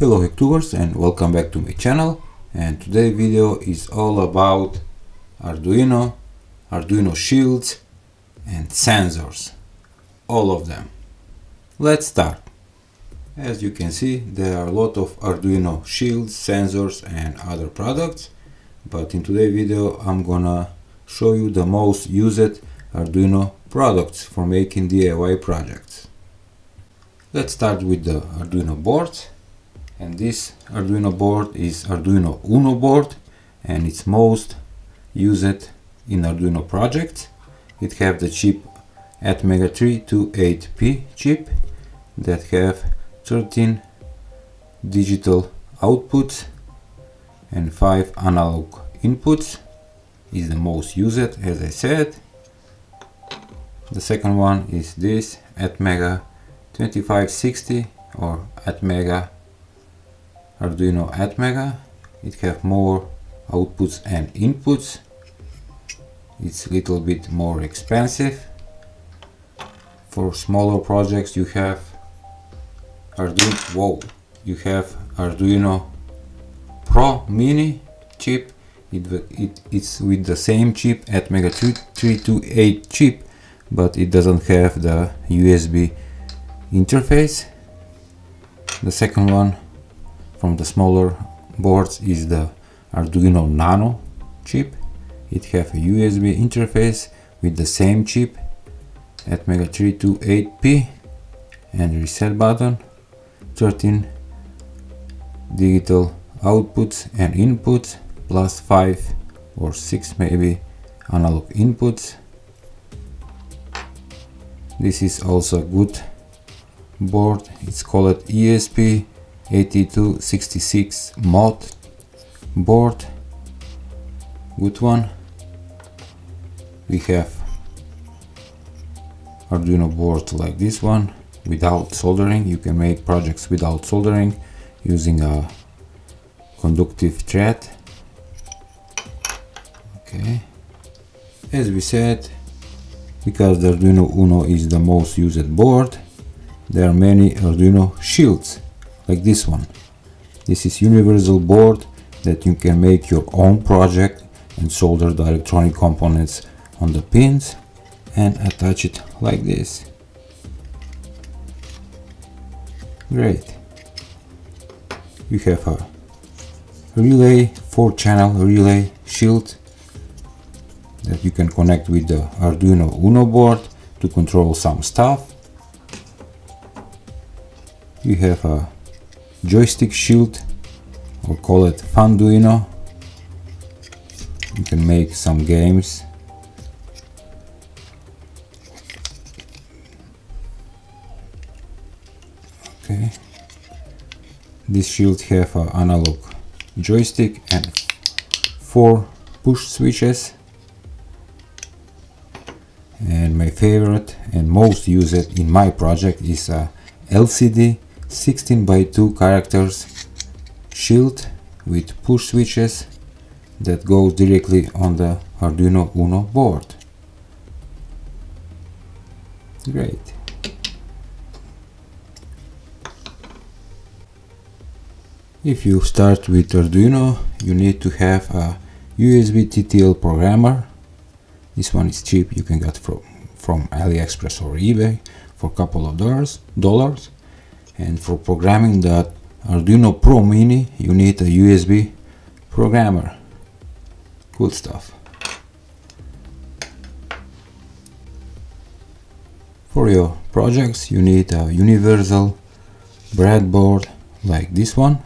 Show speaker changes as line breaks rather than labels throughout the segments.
Hello Hacktubers and welcome back to my channel and today's video is all about Arduino, Arduino shields and sensors, all of them. Let's start. As you can see there are a lot of Arduino shields, sensors and other products but in today's video I'm gonna show you the most used Arduino products for making DIY projects. Let's start with the Arduino board and this Arduino board is Arduino Uno board and it's most used in Arduino projects. It have the chip Atmega 328P chip that have 13 digital outputs and 5 analog inputs is the most used as I said. The second one is this Atmega 2560 or Atmega Arduino Atmega. It have more outputs and inputs. It's a little bit more expensive. For smaller projects you have Arduino, whoa, you have Arduino Pro Mini chip. It, it, it's with the same chip Atmega 328 chip, but it doesn't have the USB interface. The second one from the smaller boards is the Arduino Nano chip. It have a USB interface with the same chip Atmega 328P and reset button 13 digital outputs and inputs plus 5 or 6 maybe analog inputs. This is also a good board. It's called ESP 8266 mod board good one. We have Arduino board like this one without soldering. You can make projects without soldering using a conductive thread. Okay. As we said because the Arduino Uno is the most used board there are many Arduino shields like this one. This is universal board that you can make your own project and solder the electronic components on the pins and attach it like this. Great. You have a relay, 4 channel relay shield that you can connect with the Arduino Uno board to control some stuff. You have a joystick shield or call it Funduino. You can make some games. Okay. This shield have an analog joystick and four push switches. And my favorite and most used in my project is a LCD 16 by 2 characters shield with push switches that goes directly on the Arduino Uno board. Great. If you start with Arduino, you need to have a USB TTL programmer. This one is cheap, you can get from, from AliExpress or eBay for a couple of dollars. dollars and for programming that Arduino Pro Mini you need a USB programmer. Cool stuff. For your projects you need a universal breadboard like this one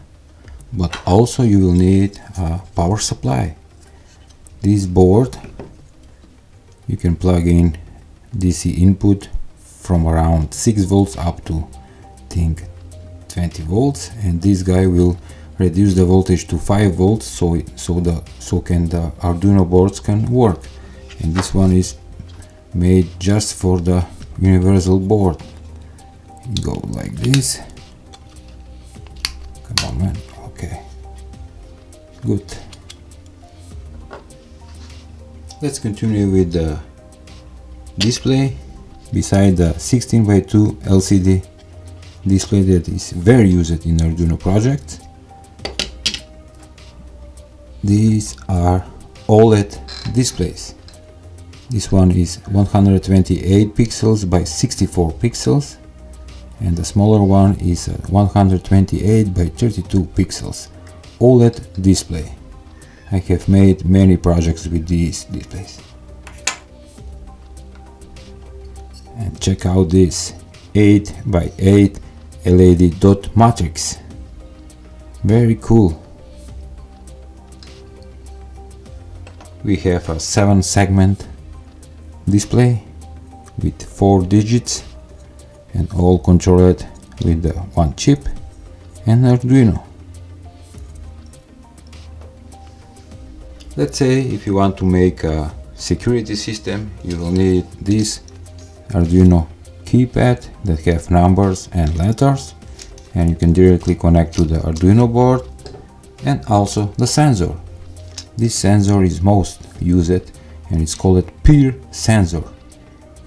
but also you will need a power supply. This board you can plug in DC input from around 6 volts up to think 20 volts and this guy will reduce the voltage to 5 volts so so the so can the Arduino boards can work. And this one is made just for the universal board. Go like this. Come on man. Okay. Good. Let's continue with the display beside the 16 by 2 LCD display that is very used in Arduino project. These are OLED displays. This one is 128 pixels by 64 pixels and the smaller one is uh, 128 by 32 pixels OLED display. I have made many projects with these displays. And check out this 8 by 8 LED dot matrix. Very cool. We have a 7 segment display with 4 digits and all controlled with the one chip and Arduino. Let's say if you want to make a security system you will need this Arduino keypad that have numbers and letters and you can directly connect to the Arduino board and also the sensor. This sensor is most used and it's called a PIR sensor.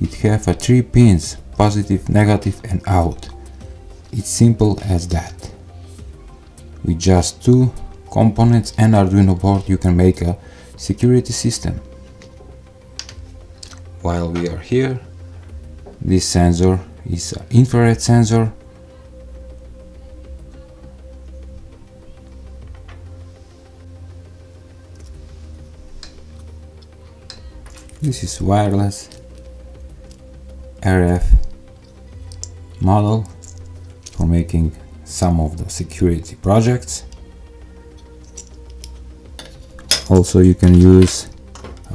It have a three pins positive, negative and out. It's simple as that. With just two components and Arduino board you can make a security system. While we are here, this sensor is an infrared sensor This is wireless RF model for making some of the security projects. Also you can use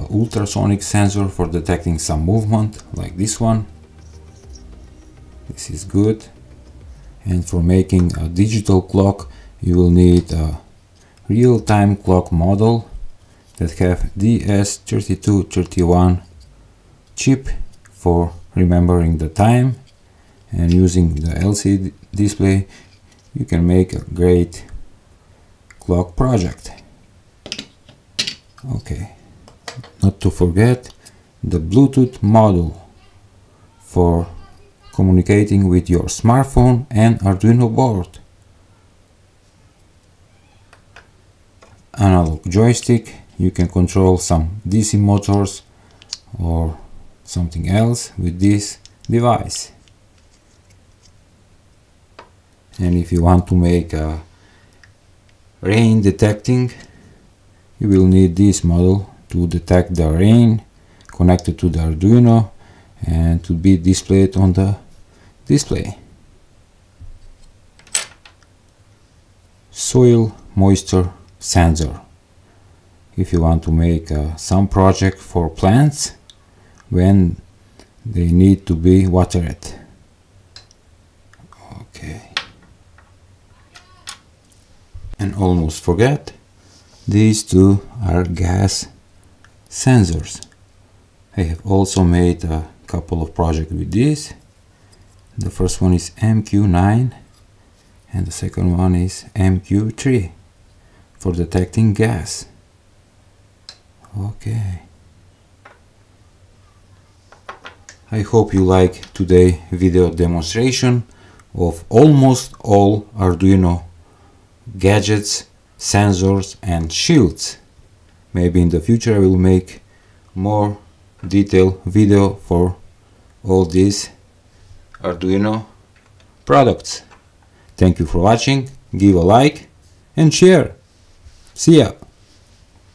ultrasonic sensor for detecting some movement like this one. This is good. And for making a digital clock you will need a real-time clock model that have DS3231 chip for remembering the time. And using the LCD display you can make a great clock project. Okay. Not to forget the Bluetooth module for communicating with your smartphone and Arduino board analog joystick you can control some DC motors or something else with this device. And if you want to make a rain detecting you will need this model to detect the rain connected to the Arduino and to be displayed on the display. Soil moisture sensor. If you want to make uh, some project for plants when they need to be watered. Okay. And almost forget these two are gas sensors. I have also made a couple of projects with this the first one is MQ9 and the second one is MQ3 for detecting gas okay I hope you like today video demonstration of almost all Arduino gadgets, sensors and shields. Maybe in the future I will make more detailed video for all these Arduino products. Thank you for watching, give a like and share. See ya!